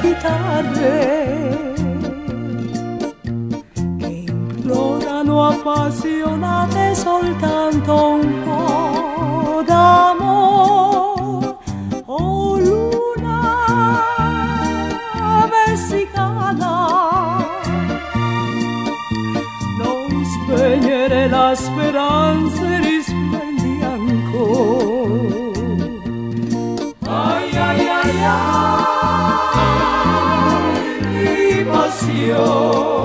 chitarre che implorano appassionate soltanto un po' d'amore. Oh luna messicana, non spegnere la speranza e risplendi ancora. Dios.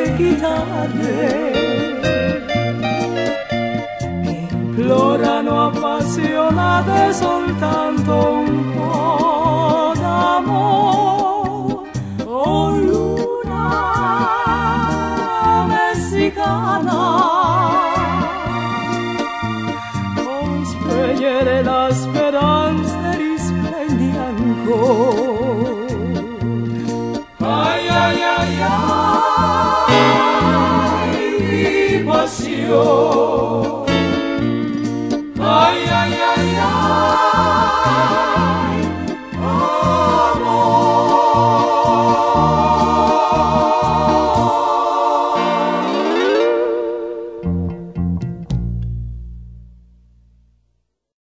Ascolta le chitarre che implorano appassionate soltanto un po'. Oh luna spegnere la speranza risplendi ancora. Señor.